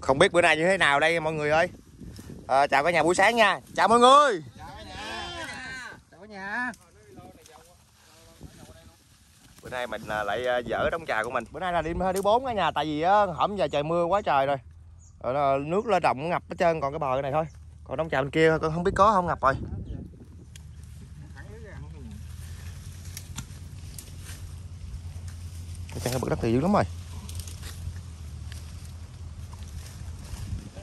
không biết bữa nay như thế nào đây mọi người ơi. À, chào cả nhà buổi sáng nha. Chào mọi người. Chào cả nhà bữa nay mình à, lại à, dở dỡ đống trà của mình. Bữa nay là đêm hơi thứ bốn cả nhà tại vì hổm giờ trời mưa quá trời rồi. Rồi nước lên động ngập hết trơn còn cái bờ này thôi. Còn đống trà bên kia con không biết có không ngập rồi. Cái chân cái bực đất thì dữ lắm rồi.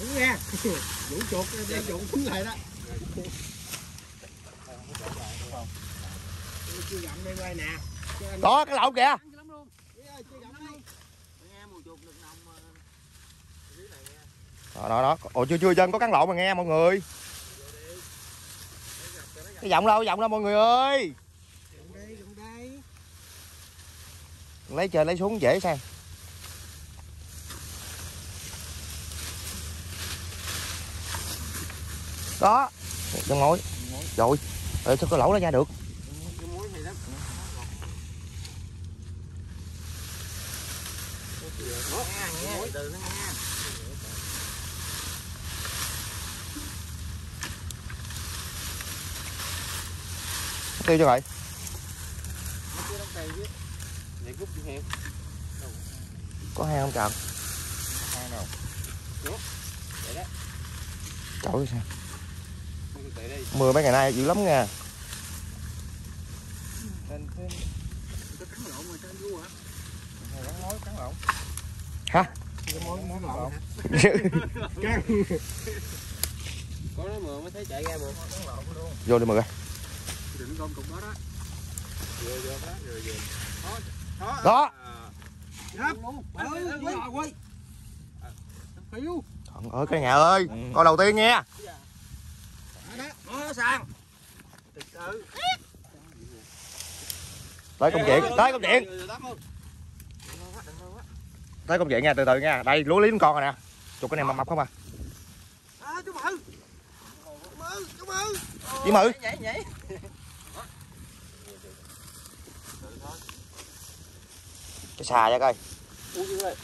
Đúng nha, vũ chuột để chuột xuống lại đó. Có cái lậu kìa. Nghe đó đó đó. Ồ chưa chưa chân có cắn lộn mà nghe mọi người. Cái giọng đâu giọng đâu mọi người ơi? Lấy trên lấy xuống dễ sang đó chân mối. Rồi. Rồi sao có lỗ nó ra được? Cái tiêu cho vậy chưa đóng cây chứ. Để rút đi heo mưa mấy ngày nay dữ lắm nha hả? Có nó mưa mới thấy chạy ra mưa. Vô đi mưa Định con cục đó đó. Vừa đó, vừa vừa. Đó. đó ơi cái nhà ơi con đầu tiên nghe. Từ từ. tới công chuyện tới công chuyện tới công chuyện nha từ từ nha. Đây lúa liếm con rồi nè. Chụp cái này mập mập không à? À, chú Mự. Chú Mự, chú Mự. Cái xà ra coi.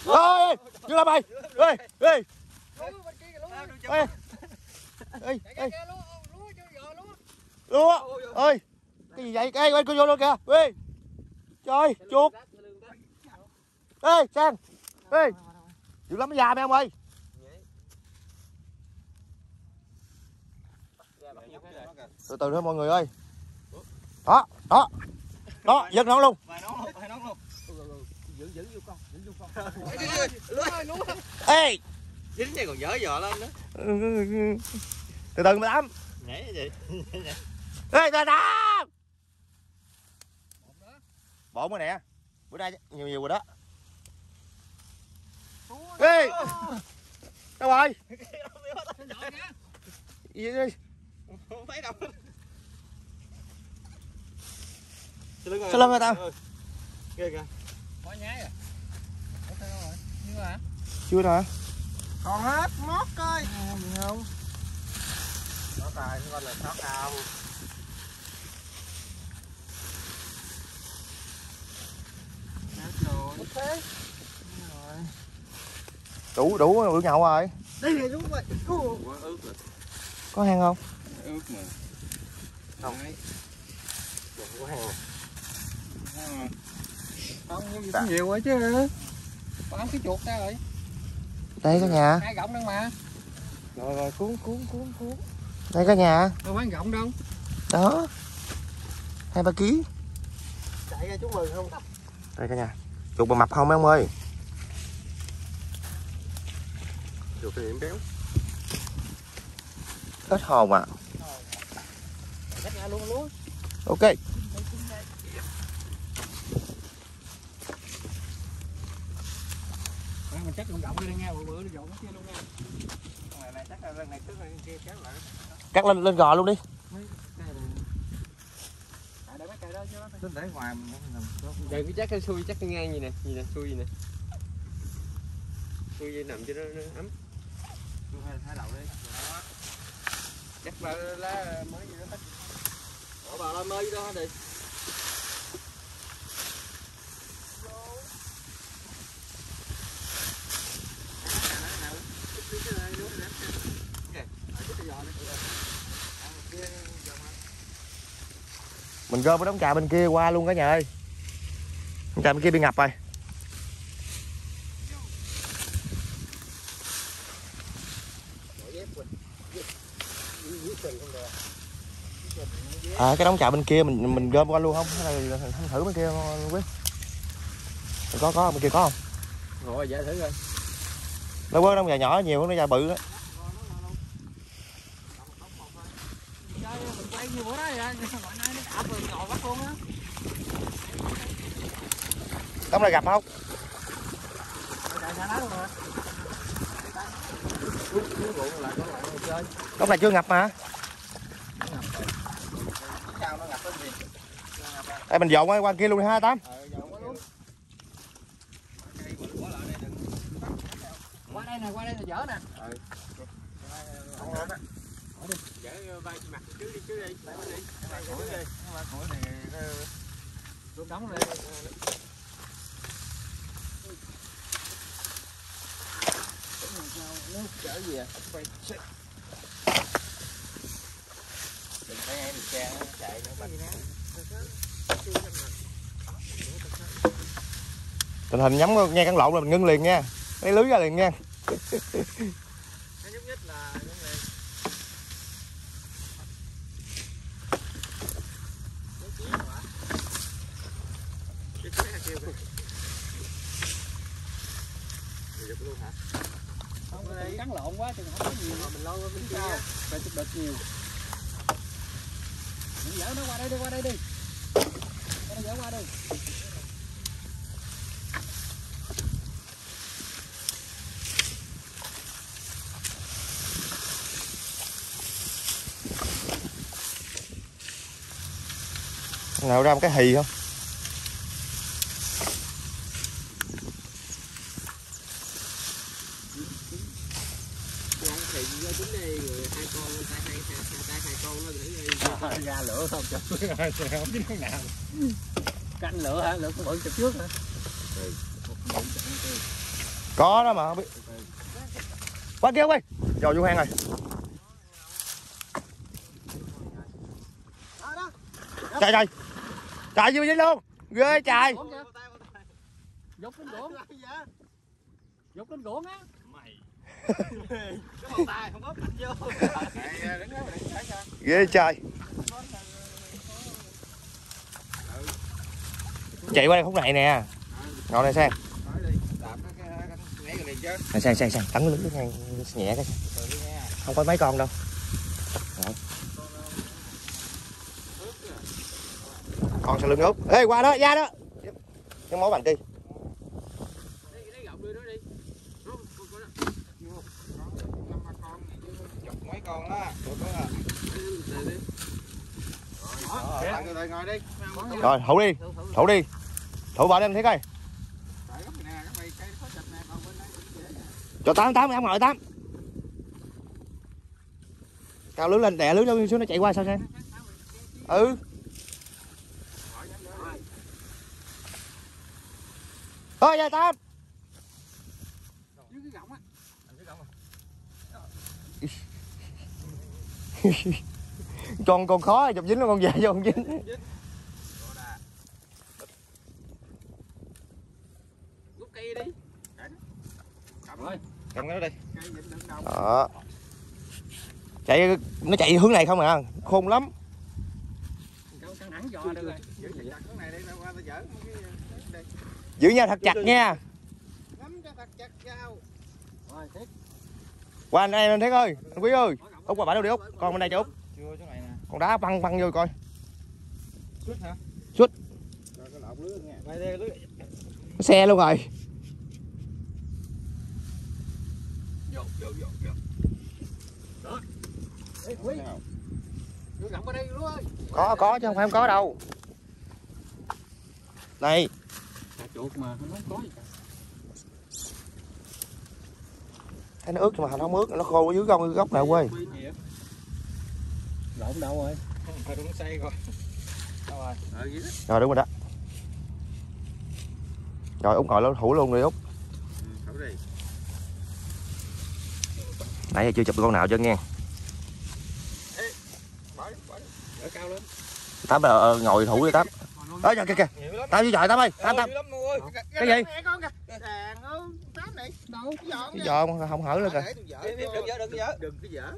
Ơi làm mày. Ơi ơi ơi ơi ơi kìa, lúa, lúa, chú vợ lúa. Lúa ơi cái gì vậy? Ê ê cô vô luôn kìa! Ê! Trời chuột! Ê sang! Ê! Dữ lắm già mày ông ơi! Từ từ thôi mọi người ơi! Đó đó! Đó giật nó luôn! Ê! Dính vậy còn dở dọ lên nữa. từ từ mày tám Nhảy vậy. Ê từ từ bổn rồi nè bữa nay nhiều nhiều rồi đó ê đâu rồi gì đi Không thấy đâu. Sao lưng rồi tao? Ghê kìa. Có nhái? Có thấy đâu rồi? Như hả? chưa nè Còn hết, mót coi. Không? Nó tài, coi là sót không? Hết rồi. Thế. Đủ đủ đủ nhậu rồi Đây đúng rồi. Quá ướt rồi. có hang không? Ướt mà. Không. Có heo không nhưng cũng nhiều rồi chứ. Có cái chuột ra rồi. Đây cả nhà. Hai gọng đâu mà. Rồi rồi cuốn cuốn cuốn cuốn. Đây cả nhà. Đâu phải gọng đâu. Đó. Hai ba ký. Chạy ra chú mừng không? Đây cả nhà chuột bà mập không mấy ông ơi? Chuột thì béo. Hết hồn à ok. Mày mình chắc rộng rộng đi nghe bữa bữa nó rộng kia luôn nha. Này này chắc là lần này trước lần kia kéo lại. Cắt lên lên gò luôn đi à để mấy cây đó chứ tính để ngoài mình nằm cái chắc cái xuôi chắc cái ngang gì nè, gì nè, xuôi gì nè. Xuôi gì nằm cho nó, nó ấm. hai đầu đi Chắc là lá mới gì đó hết. bỏ bà lá mới đó đi. Mình gom cái đống trà bên kia qua luôn cả nhà ơi. Đống trà bên kia bị ngập rồi. À cái đống trà bên kia mình mình gom qua luôn không? Hay là không thử bên kia không quý? Có có bên kia có không? Rồi dạ thử coi. nó có đống trà nhỏ nhiều nó trà bự á Bắt luôn á. đống này gặp không Chạy xa đó luôn rồi. lại có lại chơi. đống này chưa ngập mà cao nó ngập cái gì đây mình dọn qua qua kia luôn đi ha tám ờ Qua đây nè, qua đây là dở nè. á Dở bay mặt trước đi, trước đi. Bay đi ba củi mà này ờ, nó Xuống đóng này. quay xích đừng thấy em xe nó chạy nó bạch tình hình nhắm nghe cắn lộn là mình ngưng liền nha lấy lưới ra liền nha Cái nhúc nhất là những này. Cái cái này kêu kìa. Giật luôn hả? không có đây cắn lộn quá thì không có nhiều mình lo bên kia phải chút đợt nhiều mình dỡ nó qua đây đi, qua đây đi. Cho nó dỡ qua đi. Nào ra một cái hì không thì do tính đây rồi hai con tay hai hai hai tay hai con nó để đây ra lửa không biết nào canh lửa hả lửa có bự chụp trước hả có đó mà không biết. Qua kia quay rồi vô hang rồi. Trời trời trời vô dính luôn. Ghê trời. Dốc lên gỗ dốc lên gỗ á. Cái tay không có mạnh vô này đứng đó mình thấy sao ghê trời chạy qua đây khúc này nè. Ngồi đây sang này sang sang sang tấn lưới ngang nhẹ cái. Không có mấy con đâu. Rồi. con sẽ lưng úp. Ê, qua đó, ra đó. Cái mối bằng kia con- đó. bạn đi. Rồi thủ đi. Thủ đi thử vào đây em thấy coi. Cho tám tám, em ngồi tám. Cao lưới lên, đè lưới lên xuống nó chạy qua, sao xem. Ừ. Thôi dài tám. Con con khó, chụp dính luôn con về vô con dính rút cây đi Cầm Rồi cầm cái đó đi. Đó. Chạy nó chạy hướng này không à? Khôn lắm. Giữ nhau thật chặt nha. Qua anh em thấy ơi anh quý ơi. Út qua bãi đâu đi út con bên đây cho út con đá băng băng vô coi. Xuất hả? Lưới. xe luôn rồi vô vô vô vô Ê, Quý, vô gặm ở đây luôn ơi. Có có chứ không phải không có đâu. Này. Nó thấy nó ướt nhưng mà nó không ướt nó khô ở dưới gốc gốc nào quê. Lộn đâu rồi? Thôi đúng say rồi. Đâu rồi? Đúng rồi đó. Rồi út ngồi lên thủ luôn đi út. Ừ, nãy giờ chưa chụp được con nào chứ nghe bỏ đi bỏ đi Ở cao lên. Tám ờ, ngồi thủ đi tám. Ơi kìa kìa. Tám với trời tám ơi. Tám tám. Ơi Cái gì? Ơi cái giò mà không hở lên kìa. Đừng dở đừng dở đừng cái dở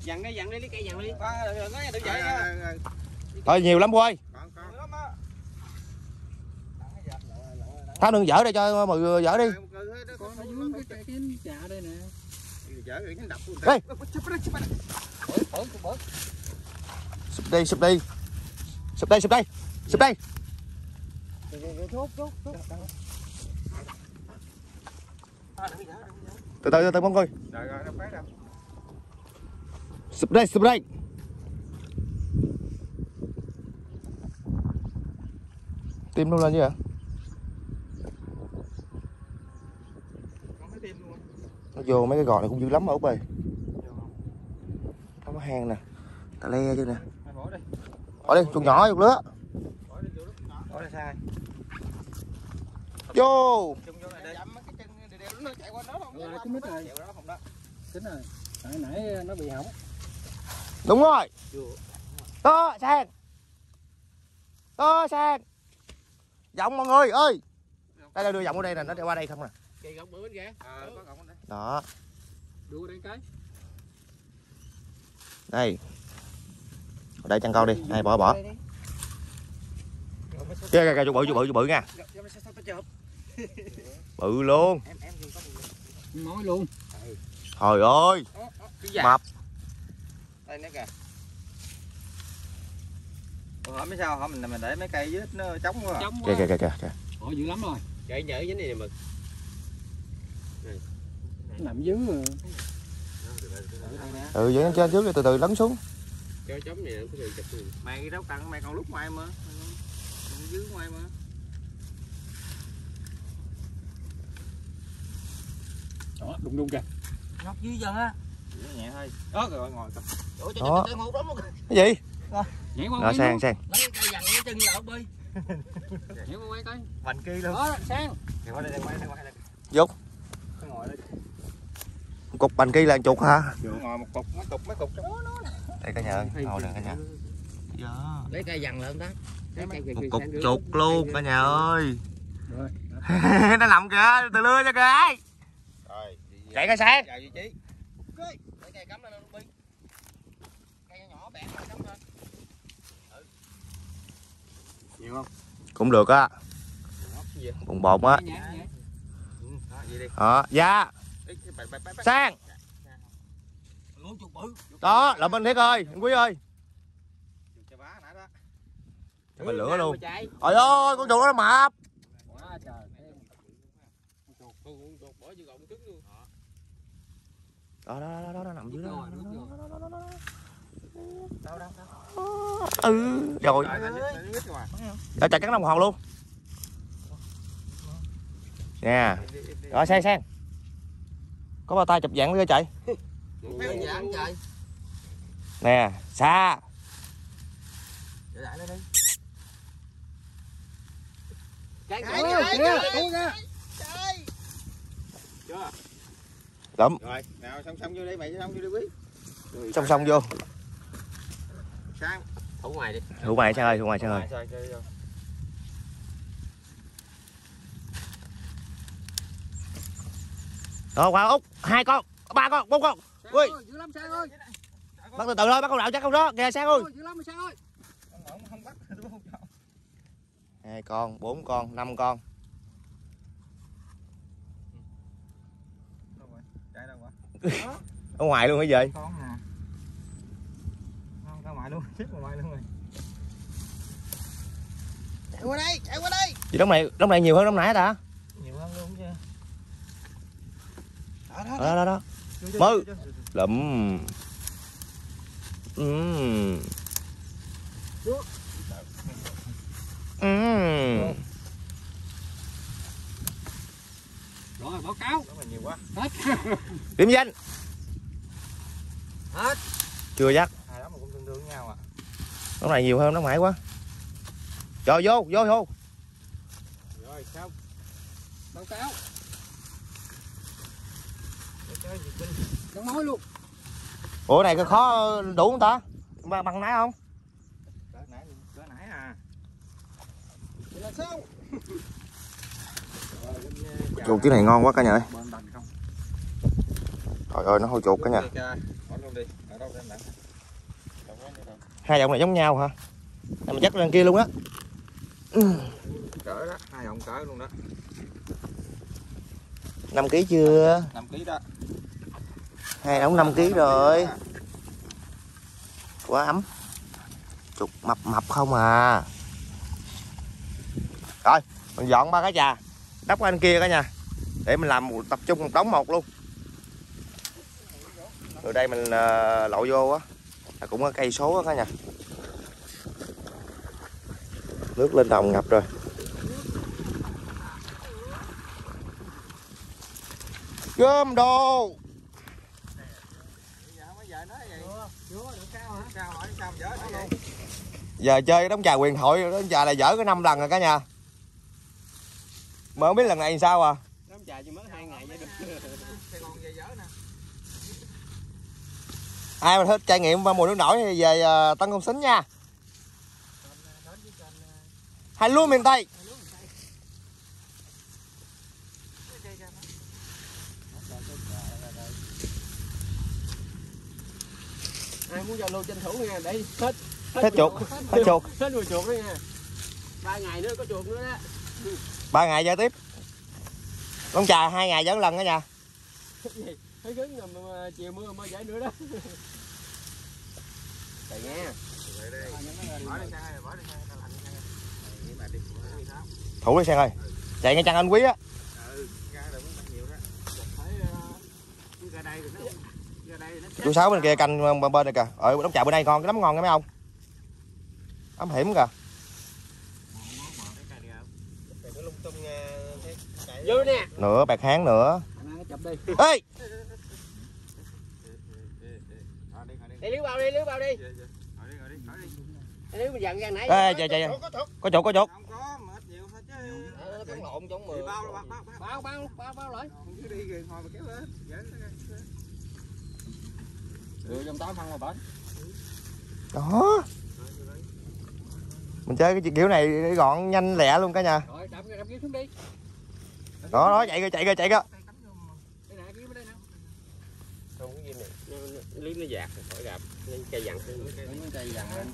Dặn đây, dặn. Đây, lấy cây dặn đi. Ba, đừng đừng nói đừng dở nha. thôi nhiều lắm lắm á. Tám đừng dở đây cho mọi người dở đi. Cái cái Ê! đi. Đi sụp đi sụp đi sụp đây sụp đây. Sụp đây. Từ từ từ từ mong coi. Sụp đây sụp đây. Tim luôn lên chứ hả? Nó vô mấy cái gò này cũng dữ lắm ở út ơi. Nó có hang nè. Tà le chứ nè bỏ đi chuột nhỏ chuột lứa? Vô. Đúng rồi. Đó sang. Đó sang. Giọng mọi người ơi. Đây là đưa giọng ở đây nè nó qua đây không nè. Đó. Đua đây cái. đây đây chăn câu đi. Này bỏ bỏ. Rồi mới kia kìa kìa chuột bự chuột bự chuột bự nha Rồi, rồi tao chụp? Bự luôn. Em em dùng có Nói luôn. trời ơi. Mập. Đây nữa kìa. Hỏi mấy sao? Hỏi mình mình để mấy cây dưới nó trống quá à. Kìa quá. kìa kìa kìa kìa Ủa dữ lắm rồi. Chạy nhở cái này mà Nó nằm dưới rồi. ừ vậy trên trước đi từ từ lấn xuống cho chấm này nó có thể chụp được. mày đâu cần mày còn lúc ngoài mà. Còn dưới ngoài mà. Đó, đùng đùng kìa. nhóc dưới chân á. Nhẹ thôi. Đó rồi ngồi tập ủa trời Đó. luôn cái gì? Nhảy qua đó sang luôn. sang. Lấy cây dằn cái chân là bơi Nhảy qua quay coi. bành kia luôn. Đó, sang. Kìa qua đây đây qua đây qua đây. Dục. Nó ngồi đây. Cục bành kia là chuột hả? Ngồi một cục mấy cục mấy cục trong đó nó đây cả nhà ơi. Ngồi nè cả nhà. Dạ. Lấy cây dằn? Lấy cây một cục chuột luôn cả nhà ơi. Rồi. nó nằm kìa từ lưa cho kìa. Rồi chạy cái sáng lên lên. Không? Cũng được á. Bụng bột á. Nhảy, nhảy. ừ, đó vậy đi. Đó dạ. Sang đó là bên thiết ơi anh quý ơi. Đó mình lửa luôn. Trời ơi con chuột nó mập đó đó đó, đó nó nằm dưới đó. Ừ rồi. Đó chạy cắn đồng hồ luôn. Nè. Rồi sang sang. Có bao tay chụp dạng với chạy Nè xa. Để lại đây đi. Cái lụm Rồi, nào xong xong vô đây mày xong vô đi quý. Song song vô. Sang. Thủ ngoài đi. thủ mày sang ơi thủ mày sang ơi. Rồi, chơi vô. Đó qua út hai con. Ba con bốn con Ui. bắt từ từ thôi bắt con nào chắc không đó. Kìa sang ơi. Hai con bốn con năm con. Ở ngoài luôn hả vậy? Con ra ngoài luôn, xếp ngoài luôn rồi. Chạy qua đây, chạy qua đây. Gì đống này đống này nhiều hơn đống nãy ta? Nhiều hơn luôn chứ. Đó, đó, đó. Đó đó mư lụm Ừm. Ừm. rồi báo cáo quá. điểm danh Hết. chưa dắt Hai đó mà cũng tương đương với nhau à. lúc này nhiều hơn nó mãi quá cho vô vô vô Rồi xong. báo cáo Để chơi gì kinh. Đóng mối luôn. Ủa này có khó đủ không ta? Bằng bằng nãy không? Cỡ nãy cỡ nãy à. thì là sao? Em, chuột cái này ngon quá cả nhà ơi. Bên đành không? trời ơi nó hôi chuột cả nhà. Em hai dòng này giống nhau hả? Mình dắt lên kia luôn á. Cỡ đó, hai hồng cỡ luôn đó. 5 kg chưa? 5 kg đó hai đóng 5 kg rồi. Quá ấm. Chục mập mập không à. Rồi mình dọn ba cái trà. Đắp qua kia cả nhà. Để mình làm một- tập trung một đống một luôn. Rồi đây mình uh, lội vô á. Là cũng có cây số á cả nhà. Nước lên đồng ngập rồi. Gom đồ Dạ mới giờ nói vậy. vô được cao hả Sao hỏi sao dở nó vậy? Giờ chơi đóng trà quyền thoại đóng trà là dở cái năm lần rồi cả nhà. Mà không biết lần này sao à? Đóng trà chỉ mất hai ngày vậy được ai mà thích trải nghiệm mùa nước nổi thì về ờ, Tân Công Sính nha. Hai lúa miền Tây ai muốn giao lưu tranh thủ nha để hết. Hết chuột, hết chuột. hết mùa chuột đó nha. Ba ngày nữa có chuột nữa đó. Ba ngày chơi tiếp. Đóng trà hai ngày dở lần cả nhà thấy cứng rồi mà chiều mưa mưa giải nữa đó. Đây. Sao? thủ đi sen ơi. Chạy ngay chăn anh quý á Ừ, ra được cũng nhiều đó. phải uh, ra đây rồi đó ra đây rồi đó chú sáu bên kia canh bên bên này kìa ở đóng trà bên đây ngon cái lắm ngon cái mấy ông ấm hiểm kìa Đừng có lung tung nha. thấy chạy. vô nè nữa bạc hán nữa anh ăn chụp đi ê đi, thôi đi. đi liếu bao đi liếu bao đi thôi đi. nếu mình dặn ra nãy ê chạy chạy Có thuốc. có chuột có chuột Không có, mà ít nhiều thôi chứ. Ờ, lộn trong mười bao bao, bao, bao. bao lại Không cứ đi rồi ngồi mà kéo lên. Dễ nó ra. đưa trong tám phân mà bển đó. Mình chơi cái kiểu này để gọn nhanh lẹ luôn cả nhà. Rồi đập đập kiếm xuống đi. Đó đó chạy kìa chạy kìa chạy kìa đây nè kiếm ở đây nè. Không cái gì này. lý nó dạt khỏi gặp nên cây dặn những cây dặn lên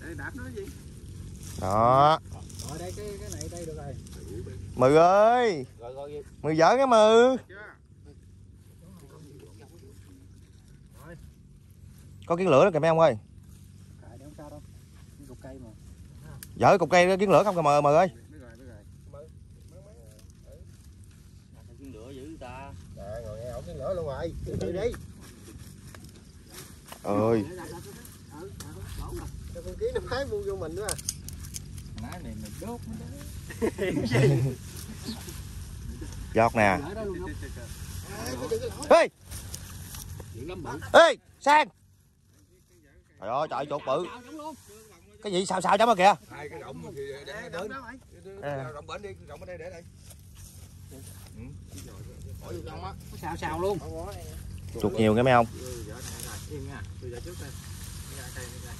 Để đạp nó gì? đó. Rồi đây cái cái này đây được rồi. Mừ ơi. Rồi rồi mừ dở cái mừ có kiến lửa đó kìa mấy ông ơi. Đâu cái cục cây mà. Dở cục cây đó, kiến lửa không kìa mừ mừ ơi. Biết rồi, biết rồi. cái lửa dữ ta. Trời, ngồi nghe ổng cái lửa luôn rồi. Từ đi. ơi. Cho con ký nó phái bu vô mình nữa. Nãy này mình đốt giọt nè. Đó luôn không? Ê ê! Sang trời ơi trời chuột bự. Sao cái gì sao sao chấm kìa? Hai cái rộng thì để đến rộng bển đi rộng ở đây để đây. Bỏ vô trong á. Nó xào xào luôn? Chuột nhiều cái mấy ông. Giờ này rồi im nha. Tôi giờ trước đây. Ra cây ra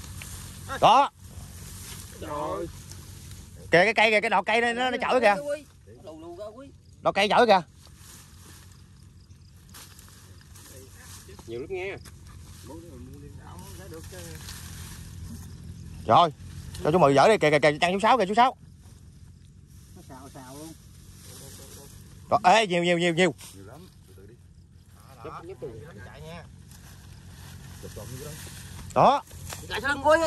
đó. Kìa cái cây kìa cái đọt cây nó nó chở kìa. Đọt cây chở kìa. Nhiều lắm nghe bốn người mua liên đạo sẽ được chứ rồi cho chú mười dở đi kìa kìa kìa chăn chú sáu kìa chú sáu. Nó xào xào luôn đó, ê nhiều nhiều nhiều nhiều. Nhiều lắm từ từ đi Đó, đó. từ chạy nha chụp trộm như đó đó chạy sao quý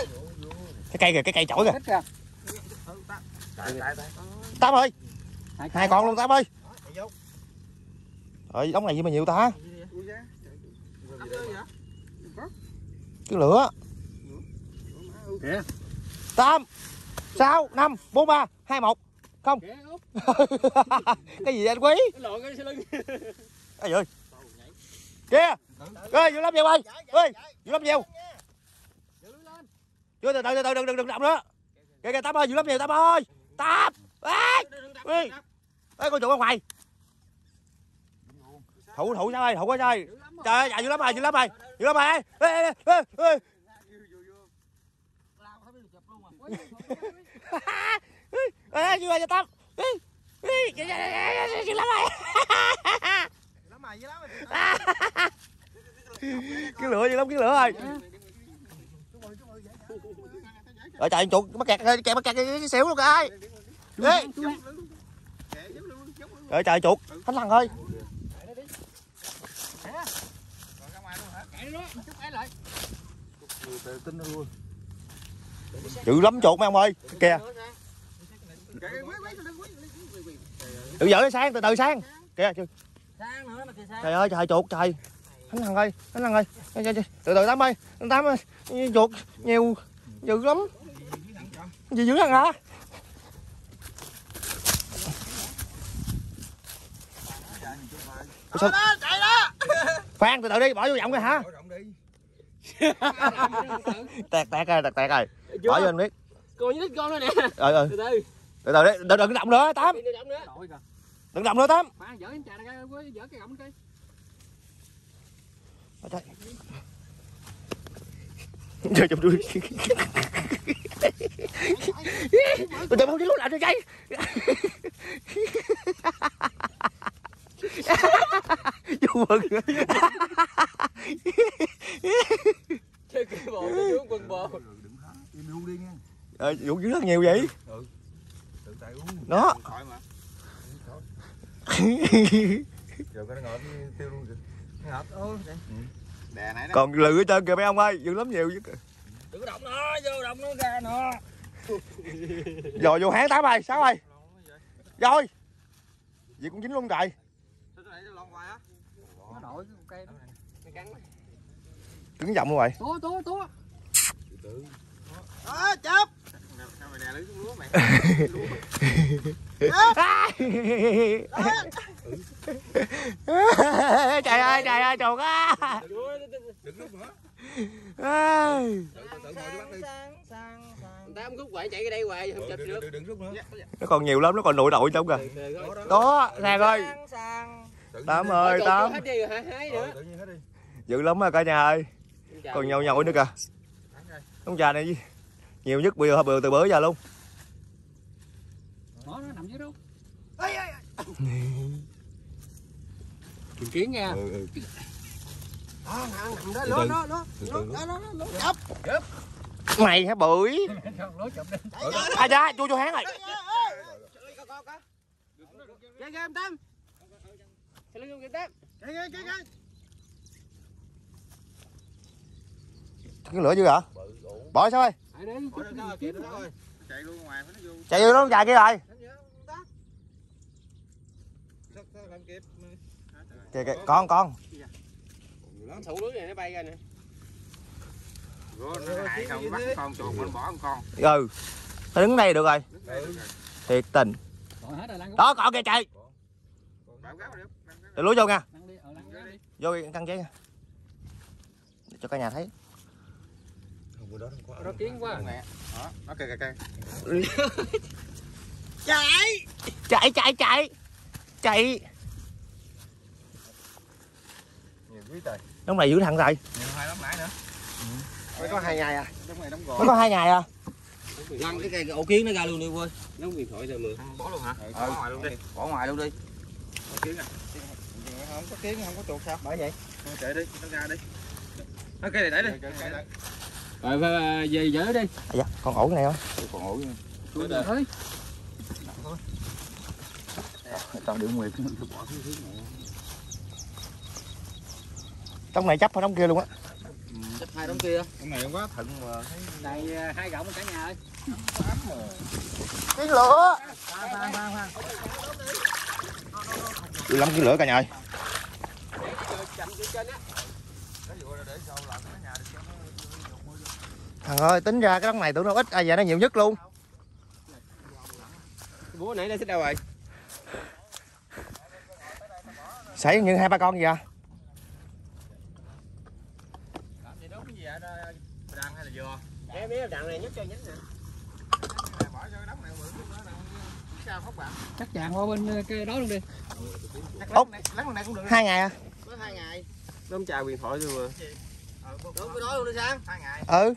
cái cây kìa cái cây chổi kìa. Hết tám ơi. Hai con luôn tám ơi. Chạy vô Rồi đống này gì mà nhiều ta? Ui da. Nắp lưới vậy? Cái lửa. Tám, sáu, năm, bốn, ba, hai, một. Úp. Cái gì vậy anh quý? Cái lưng. Ây ơi. Vô lắm nhiều ơi. Ê, vô lắm nhiều. Chưa từ từ từ từ đừng đừng đừng động nữa. Kìa kìa Tám ơi, vô lắm nhiều Tám ơi. Tám. Ê. Ê. Con chuột ở ngoài. Thủ thủ sao ơi, thủ quá trời. Trời ơi, dạ dữ lắm rồi, dữ lắm rồi. Dữ lắm rồi. Ê ê ê ê. Ê, dữ rồi cho Tám. Ê. Ê, dữ dữ lắm rồi. Lắm mày với lắm mày. cái lửa dữ lắm cái lửa rồi ở trời chuột mắc kẹt kẹt mắc kẹt cái xỉu luôn coi ghê ở trời chuột thánh thằng ơi Còn ra ngoài luôn hả? Kệ nó, chút cái lại. Tự tin luôn dữ lắm chuột mấy ông ơi kìa từ giờ sang từ từ sang. Kìa sang. trời ơi trời chuột trời. Thánh thằng ơi thánh thằng ơi. Từ từ tám ơi. Tám ơi chuột nhiều dữ lắm. Gì dữ thằng hả? Sao? Phan từ từ đi bỏ vô giọng coi hả. tẹt tẹt rồi tẹt tẹt rồi bỏ vô anh biết. Còn với đít con nữa nè. ờ ờ. Từ từ. từ từ đấy đừng, đừng động nữa tám. Đừng động nữa tám. Dở cái gọng cái. Trời chụp đuôi Tôi chụp không đi lúc nào cho cháy Chú mừng Chơi cái bộ quần bò. Đừng há. Im luôn đi nha. Ờ, dữ rất nhiều vậy Tự tại uống. Đó Khỏi mà. Rồi cái nó ngọt tiêu luôn kìa. Nó ngọt. Ô. Đè này đó. Còn lừ hết trơn kìa mấy ông ơi Dữ lắm nhiều chứ Đừng có động nó, vô động nó ra nó. Rồi vô háng tám ơi sáu ơi Rồi Vậy cũng dính luôn trời Sao cái này nó lon hoài á? Nó đổi cái cây đó. Nó cắn. Cứng giọng luôn rồi Tố tố tố. Đó, chớp. Sao mày đè lưới xuống lúa mày? Trời ơi trời ơi chuột á Đừng lúc nữa. Ây. Tự tự ngồi cho bắt đi. Người ta không rút quậy chạy cái đây hoài không chụp được. Đừng đừng lúc nữa. Nó còn nhiều lắm nó còn nội đội trong kìa Đó Sang ơi nhiên Tám ơi Tám hết đi rồi hả? Hái nữa. Tự nhiên hết đi. Dữ lắm á cả nhà ơi Còn nhậu nhậu nữa kìa Ông trà này nhiều nhất bây giờ bữa từ bữa giờ luôn Nó nó nằm dưới đâu. Tìm kiến nha. Ừ ừ. Đó, nằm đó, nó nó. Nó. Mày hả bưởi. À cha chua chua háng rồi ghê em Tâm. Lưng em Tâm? Cái cái cái. Cái lửa chưa hả Bỏ sao ơi Chạy luôn ngoài nó vô. Chạy vô nó chạy kia rồi Kìa kìa, con con Sụ lưới này nó bay ra nè. Rồi nó hại không bắt con mình bỏ con con. Ừ Nó đứng đây được rồi Thiệt tình Đó còn kìa, chạy Để lúa vô nha đi. Vô căng chế nha Để cho cả nhà thấy không bữa đó nó có. Nó kiến quá. Nè. Đó, nó kìa kìa kìa. Chạy Chạy chạy chạy Chạy Nhiều quý trời. Lúc này giữ thằng rồi Nhiều hai lắm nãy nữa. Mới có hai ngày à Mới có hai ngày à Lăn cái cây ổ kiến nó ra luôn đi quên. Nó điện thoại rồi mượn. Bỏ luôn hả? Bỏ ngoài luôn đi. Bỏ ngoài luôn đi. Kiến à. Không có kiến không có chuột sao? Bởi vậy. Chạy đi, nó ra đi. Ok này đẩy đi. Rồi về về dỡ đi. à, dạ, con ổ cái này thôi Còn ổ nha. Thôi thôi. Tao để nguyệt. Trong này chấp hay trong kia luôn á Chấp hai đống kia. Cái này quá thận mà. Này à, hai gọng cả nhà ơi. Cái lửa lắm cái lửa cả nhà ơi thằng ơi tính ra cái đống này tụi nó ít ai vậy nó nhiều nhất luôn. Búa nãy nó xích đâu rồi? Xảy như hai ba con gì à? Gì vậy? Dừa? Em biết đặng này nhất cho nhánh nè. Chắc chàng qua bên cái đó luôn đi. Ốc. lắng này cũng được. Hai ngày à? Có hai ngày. Đóng chào quyền thoại luôn mà đúng cái đó luôn đi sang. Hai ngày. Ừ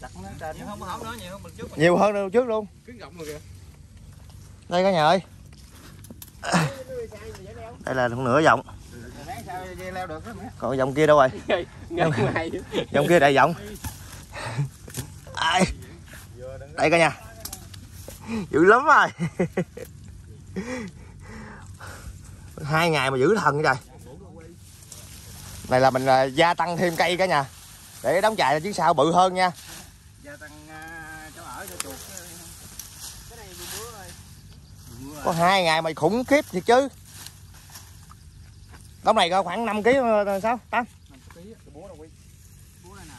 đặt nó trên nhiều không không nữa nhiều hơn mình trước nhiều hơn đâu trước luôn. Cứ rộng rồi kìa. Đây cả nhà ơi. Đây là một nửa giọng. Sáng sao dây leo được đó mẹ còn giọng kia đâu rồi? Giọng kia đại giọng. Ai? Đây cả nhà. Dữ lắm rồi. Hai ngày mà giữ thần vậy trời. Này là mình à, gia tăng thêm cây cả nhà để đóng chài là chuyến sau bự hơn nha. Gia tăng uh, chỗ ở cho chuột. Cái này bị búa rồi. Có hai ngày mà khủng khiếp thiệt chứ. Đống này có khoảng 5 kg sao tám quy búa đây nè.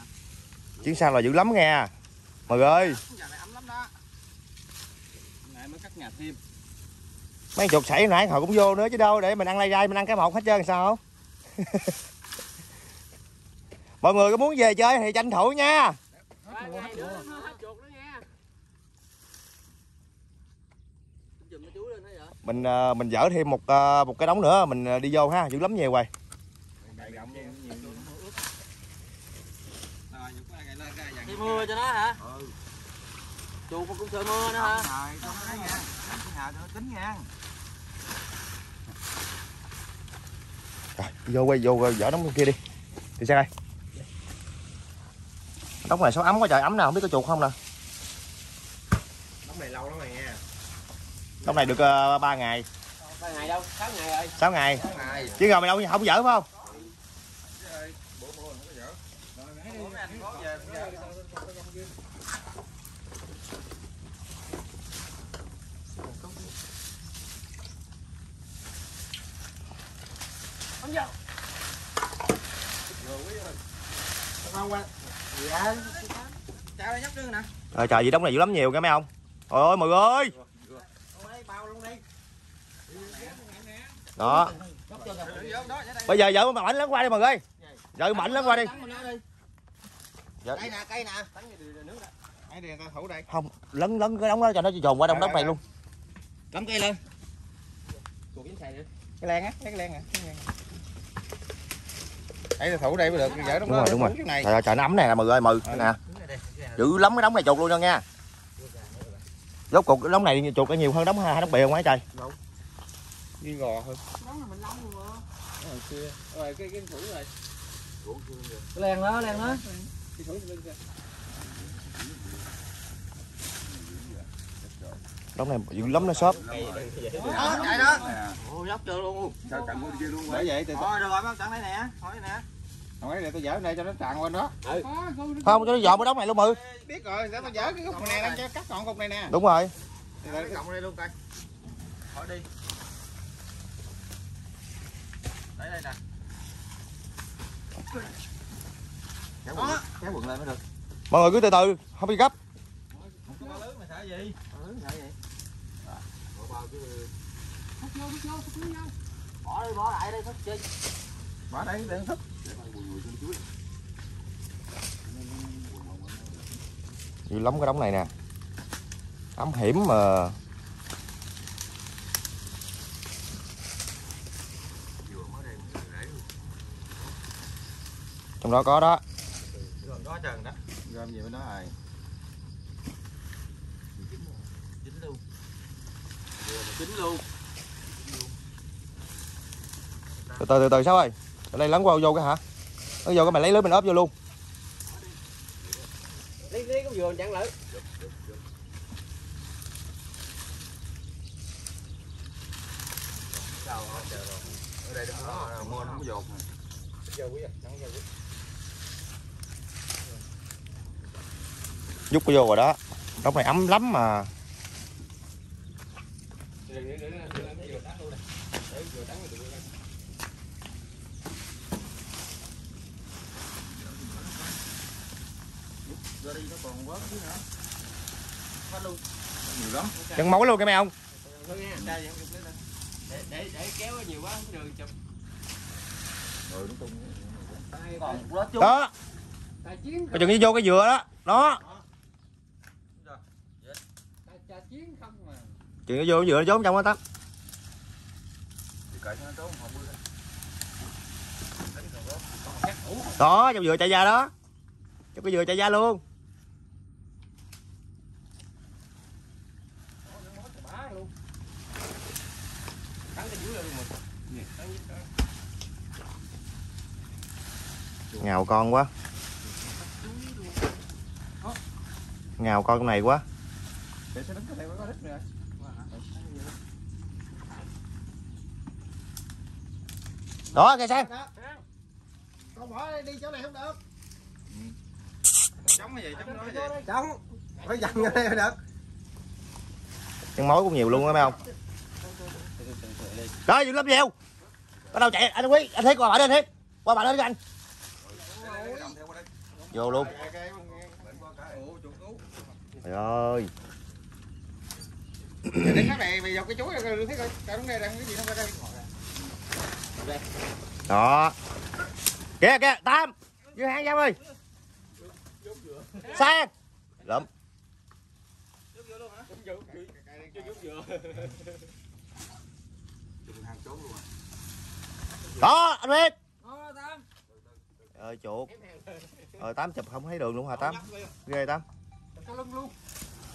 Chuyến sau là dữ lắm nghe. Mời ơi. Mấy chuột sảy nãy họ cũng vô nữa chứ đâu để mình ăn lai rai mình ăn cái một hết trơn sao mọi người có muốn về chơi thì tranh thủ nha ngày nữa nó hết chuột nữa nha chùm nó chú lên thấy vậy mình ờ, mình dỡ thêm một ờ, một cái đống nữa mình ờ, đi vô ha dữ lắm nhiều dàn đi mưa cho nó hả Ừ. chuột cũng sợ mưa nữa hả Rồi, không có thấy nha. Làm cái nhà cho nó tính nha. rồi đi vô quay vô dỡ đống kia đi đi sang đây đống này sao ấm quá trời ấm nào không biết có chuột không nè Đống này lâu lắm rồi nha. đống này được uh, 3 ngày ba ngày đâu sáu ngày rồi 6 ngày Tháng này. chứ rồi mày đâu không dỡ phải không không có dở. Rồi, mấy anh có về cũng dở. Không qua. Dạ. Chào nhóc đương nè. Trời trời gì đống này dữ lắm nhiều cái mấy ông Trời ơi mọi người ơi đó bây giờ dỡ mạnh lớn qua đi mọi người dỡ mạnh lớn qua đi Dạ. Đây nè, cây nè. Không lấn lấn cái đống đó cho nó dồn qua trong đống này luôn Lắm cây lên. Cái len á, cái len nè. Đây là thủ đây mới được, đống đúng đó, rồi đúng rồi. này. trời ơi trời nó ấm nè mọi người ơi mừ nè. Dữ lắm cái đống này chuột luôn nha nha. Rốt cuộc cái đống này chuột nó nhiều hơn đống hai đống bìa không ấy trời? Đi gò hơn. nóng là mình nóng luôn mà rồi cái cái thủ rồi. Cái len đó len đó. Cái thủ lên kìa đống này dữ lắm nó Đó, chạy đó. ô dốc chưa luôn Sao chặn bên kia luôn Bởi vậy thì thôi được rồi, bác chặn đây nè, hỏi nè. Hỏi để tôi dỡ đây cho nó chặn bên đó. không cho nó dọn cái đống này luôn mừ Biết rồi, để tôi dỡ cái khúc này lên cho cắt gọn khúc này nè. đúng rồi để cái cọng đây luôn coi. Hỏi đi. Đấy đây nè. Kéo quần, kéo quần lên mới được. mọi người cứ từ từ không bị gấp Không có lưới mà sợ gì? Bỏ đi bỏ lại đây thức chi Bỏ đây để thức. dữ lắm cái đống này nè ấm hiểm mà trong đó có đó Gom đó trần đó. Gom gì bên đó rồi. dính luôn dính luôn từ từ từ từ sao ơi ở đây lấn qua vô cái hả nó vô cái mày lấy lưới mình ốp vô luôn lấy lấy cái vườn chẳng lỡ Ở đây đó, mưa nó không có dột nè. Giờ quý à, chẳng giờ quý. giúp vô rồi đó đống này ấm lắm mà giúp đi nó còn chứ nữa luôn nhiều lắm chân mối luôn cái mày không để để để kéo nhiều quá không chụp rồi nó tung còn đó chừng vô cái dừa đó. Đó. Chuyện chừng nó vô cái dừa nó trốn trong đó tắm đó, trong dừa chạy ra đó. Trong cái dừa chạy ra luôn bá luôn cắn cái dưới luôn mà cắn dưới đó ngào con quá. Ngào con này quá. Đó kìa sang con bỏ đi chỗ này không được. Chống cái gì chống nó vậy. chống. Phải dằn ra đây mới được. Chân mối cũng nhiều luôn á mấy không? Đó dữ lắm nhiều. Bắt đầu chạy. Anh quý anh thấy qua bạn anh thấy qua bạn lên anh vô luôn. Trời ơi. Đến cái này mày dọc cái chuối thấy coi đúng đây đang cái gì nó coi đây đó. Kìa kìa tam. Vô hang nhau ơi. Sang. Lượm đó anh biết ơi chuột ờ tám chụp không thấy đường luôn hả tám? Ghê tám.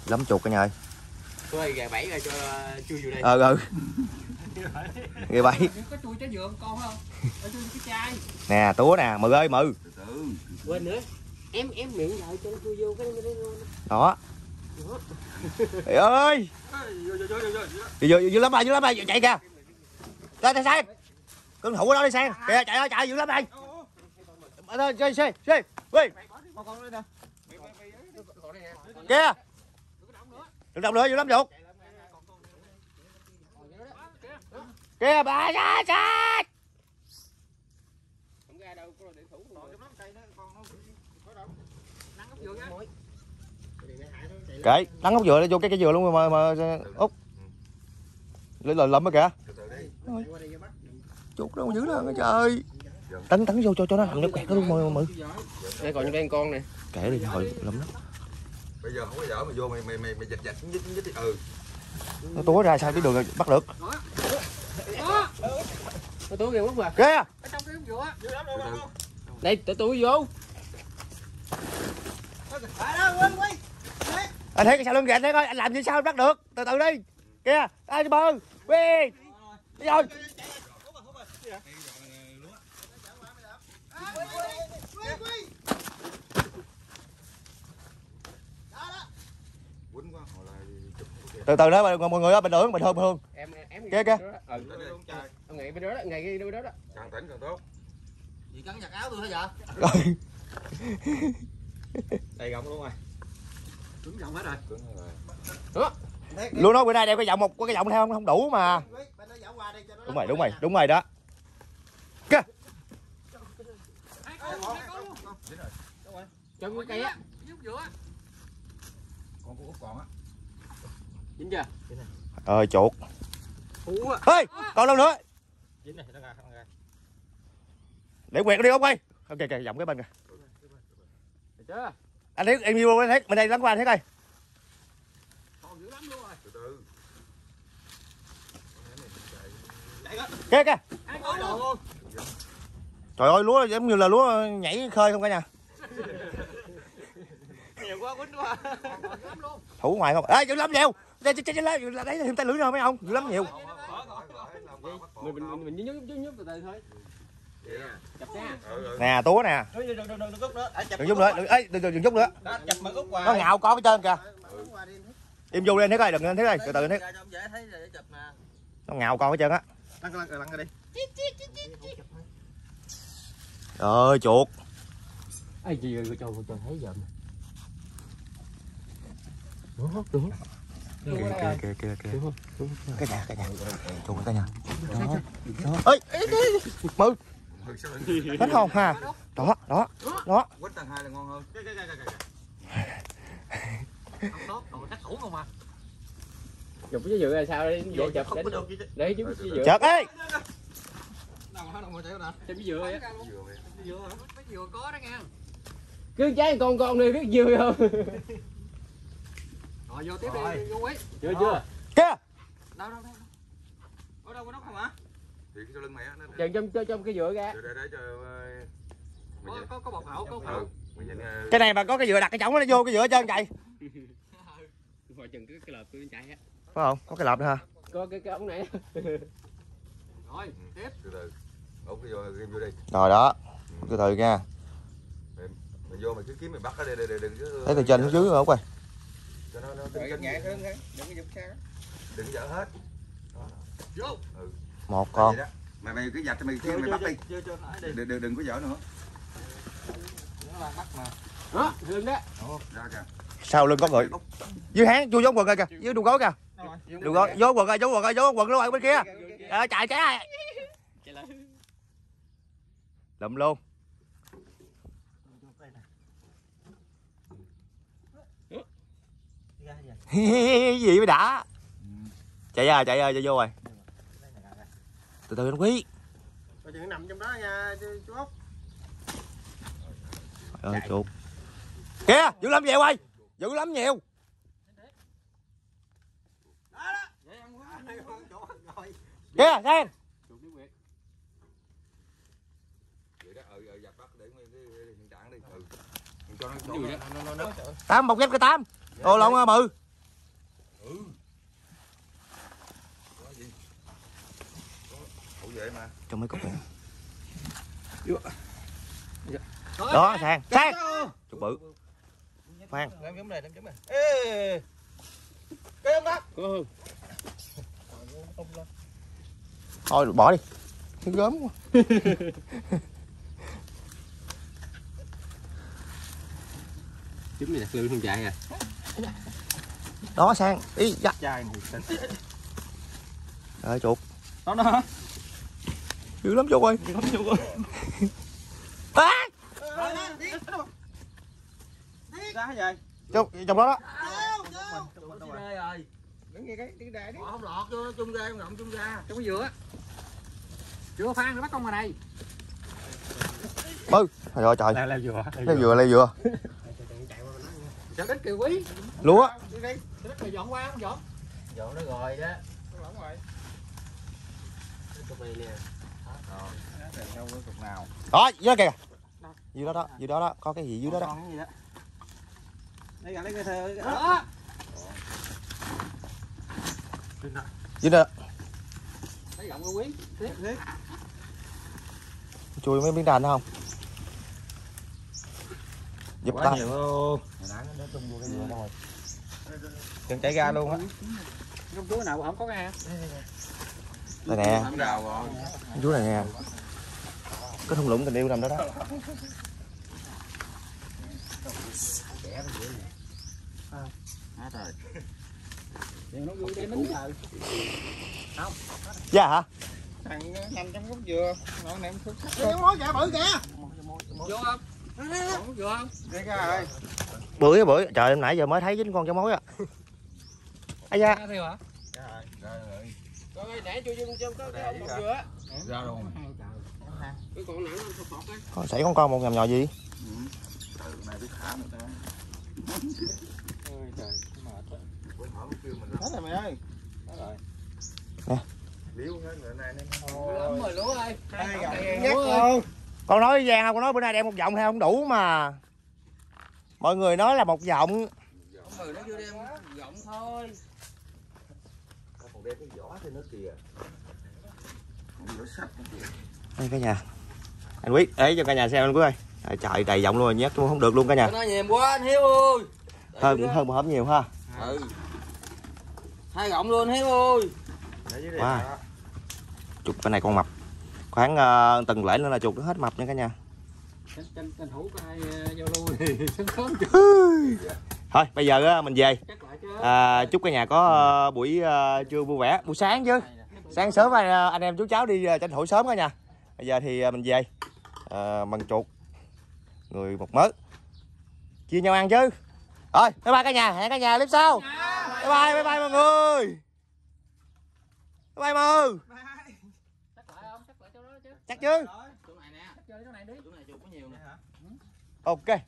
Lắm chuột cả nhà ơi. Tôi gà bảy ra cho chui vô đây. Ờ ừ. Ghê bậy có chui trái dừa con không? Ở chui cái chai. Nè túa nè mừ ơi mừ quên nữa. Em em miệng lại cho nó chui vô cái đó trời ơi. Vô vô vô lắm rồi vô lắm rồi chạy kìa. Chạy chạy sang. Cưng thủ ở đó đi sang. Kìa chạy ơi chạy dữ lắm Ờ, đây chơi chơi chơi. Ui kia đừng động nữa vô lắm dục. Kia bà ra chết không ra. Đâu có điện thủ kệ, nắng hốc dừa đi, vô cái cái dừa luôn mà mà út. Lấy lời lắm á kìa. Chút đâu dữ đâu trời tấn tấn vô cho cho nó hầm nó kẹt nó luôn mừ mừ đây còn đây con nè kệ đi hồi lắm lắm. Bây giờ không có dở mà vô mày mày mày mày giật giật nhích nhích nhích ừ. Nó túa ra sao biết đường bắt được. Nó túi kìa mất mà. Kìa ở trong cái dừa đây tự túi vô. Anh thấy cái sao lưng kìa anh thấy coi anh làm gì sao bắt được. Từ từ đi. Kìa ai bơ? Quy. Đi rồi quýnh quá hồi lại chụp không có kìa từ từ đó mọi mọi người ơi bình thường bình thường bình thường em em Kìa, kìa. ừ. Tới đây, trời, ông ngày bên đó đó ngày kia bên đó đó. Càng tỉnh càng tốt. Gì cắn giặt áo tôi hả dạ đây gọng luôn rồi. Cứng giọng hết rồi. Cứng rồi. Luôn nói bữa nay đeo cái giọng một có cái giọng theo không không đủ mà. Đúng rồi đúng rồi đúng rồi đó. Kìa cho cái cây á. Con của út còn á dính chưa? Ơi chuột. Ê còn đâu nữa dính này nó ra nó ra. Để quẹt nó đi không ơi. Ok kìa giọng cái bên kìa. Được chưa? Anh thấy em yêu anh thấy bên đây lắng qua anh thấy coi. Còn dữ lắm luôn rồi. Từ từ. Kìa kìa. Ăn có đồ luôn trời ơi lúa giống như là lúa nhảy khơi không cả nhà. Nhiều quá quýnh quá. Thủ ngoài không? Ê dữ lắm nhiều đây đây đây đây đấy thêm tay lưỡi nữa mấy ông dữ lắm nhiều. Mình mình mình nhúc nhúc nhúc từ từ thôi. Ừ ừ nè túa nè. Đừng giúp nữa. Đừng ấy đừng đừng giúp nữa. Nó ngạo con cái trên kìa. Im vô lên thấy coi đừng lên thấy coi. Từ từ thấy nó ngạo con cái chân á. Lăn lăn lăn ra đi. Ơi chuột. Ai gì rồi cho cho thấy giờ nữa nữa kìa kìa kìa kìa kìa. Cái nhà cái nhà. Chuột cái nhà đó. đó. Ơi mừ ừ sao hết không ha đó đó đó. Quýnh tầng hai là ngon hơn. À? Chụp cái dừa là sao đi? Dễ chụp để để chú cái ấy mà chạy nè xem cái dừa hả mấy dừa có đó nghe. Cứ trái con con đi biết dừa không rồi vô tiếp đi vô quý. Chưa chưa? Kia đâu đâu đâu ở đâu có đất không hả? Thì cái sau lưng mày á nó chừng trong trong cái dừa ra. Để để cho ờ, có có có bọc hậu có bọc ừ ờ, cái này mà có cái dừa đặt cái chổng nó vô cái hết trơn chạy. Hồi chừng cái cái lợp tôi chạy á. Phải không? Có cái lợp nữa ha có cái cái ống này. Rồi tiếp. từ từ. Cái vô vô đi. Rồi đó. Từ từ nha. Mày vô mày cứ kiếm mày bắt ở đây đây đây đừng chứ thấy từ trên xuống dưới rồi quay cho nó nó Đừng kinh kinh nhẹ hơn ha đừng có giật xa đừng dở hết. Vô. Một con. mày mày cứ giặt mày kiếm mày bắt đi. đừng đừng đừng có dở nữa. Nó là bắt mà. Đó. Lưng đó. Ồ, ra kìa. Sau lưng có người? Dưới háng chui giống quần rồi kìa. Dưới đuôi gối kìa. Đuôi gối vô quần rồi vô quần rồi vô quần luôn rồi bên kia. Ờ, chạy trái lụm luôn gì mới đã? Chạy ra chạy ra chạy vô rồi. Từ từ anh quý. Coi chừng nằm trong đó nha chú Trời ơi chuột. Kìa dữ lắm nhiều ơi dữ lắm nhiều. Kìa nó tám một ghép cái tám ồ lộn bự trong mấy cục này. Đó sang. Sang. Chục bự. Khoan. Này này. Ê. Cái ông đó. Có thôi bỏ đi. Cái gớm quá. Chúng này đặt lưng không chạy à? Đó sang. Ý dạ. Chai này trời chuột. Đó đó dữ lắm chuột ơi. Không chịu rồi à, ra vậy? Trong trong đó đó. Rồi đứng nghe cái đứng đại đi không lọt vô chung ra không ngậm chung ra. Trong cái dừa chưa phan nó bắt con ngoài này. Bư trời ơi trời. Leo dừa lấy dừa. lấy dừa. Cho đất kiều quý. Lúa. Đi đi. Cái đất này dọn qua không dọn. Dọn nó rồi đó. Nó lỏng rồi. Cục này nè đó dưới đó. Kìa dưới đó đó dưới đó đó có cái gì dưới đó đó. Còn cái gì đó? Lấy ra lấy cái thơ đó. Dưới đó chui mấy miếng đàn không? Giúp ta. luôn đừng chạy ra luôn á. Trong túi nào không có nghe đây nè. Chú này nè. Cái thung lũng tình yêu nằm đó đó. Dạ hả? Thằng nằm trong gốc dừa nó ném thuốc sắt cái mối dạ bự kìa vô không không vô không đi ra rồi bưởi. Bưởi trời em nãy giờ mới thấy dính con chó mối à ai da theo rồi coi nãy chui vô trong cái bọc ra. dừa ra rồi. Cái con nặng nó phọt á con xảy con con một nhầm nhò gì? Từ này biết thả người ta. Ôi trời mệt quá. Quên hỏi kêu mình hết rồi mày ơi. Hết rồi. Liếu hết người này nên lắm rồi lúa ơi. Hai gọng nhắc luôn con nói với Giang không con nói bữa nay đem một giọng hay không đủ mà. Mọi người nói là một giọng. Nó đem gọng thôi cái vỏ trên nó kìa. Vỏ sắt nó kìa. Đây cả nhà. Anh quyết ấy cho cả nhà xem anh quyết ơi. Trời, trời đầy giọng luôn rồi nhét không được luôn cả nhà. Nó nhèm quá anh hiếu ơi. Hơn hơn một hổm nhiều ha. Ừ. Hai gọng luôn hiếu ơi. Để dưới đây Wow. đó. chuột bên này con mập. Khoảng uh, từng lễ nữa là chuột nó hết mập nha cả nhà. Tranh tranh tranh thủ có ai ờ, giao lưu thì sớm sớm. Chút thôi bây giờ mình về à, chúc cả nhà có ờ, buổi ờ, trưa vui vẻ. Buổi sáng chứ. Sáng sớm anh, anh em chú cháu đi ờ, tranh thủ sớm cả nhà. Bây giờ thì ờ, mình về. À, bằng chuột. Người một mớ. Chia nhau ăn chứ. Rồi bye bye cả nhà. Hẹn cả nhà clip sau. Bye bye bye bye mọi người. Bye bye mọi người chắc chứ. Chắc chứ chỗ này nè. Chơi chỗ này đi chỗ này chuột có nhiều nè ok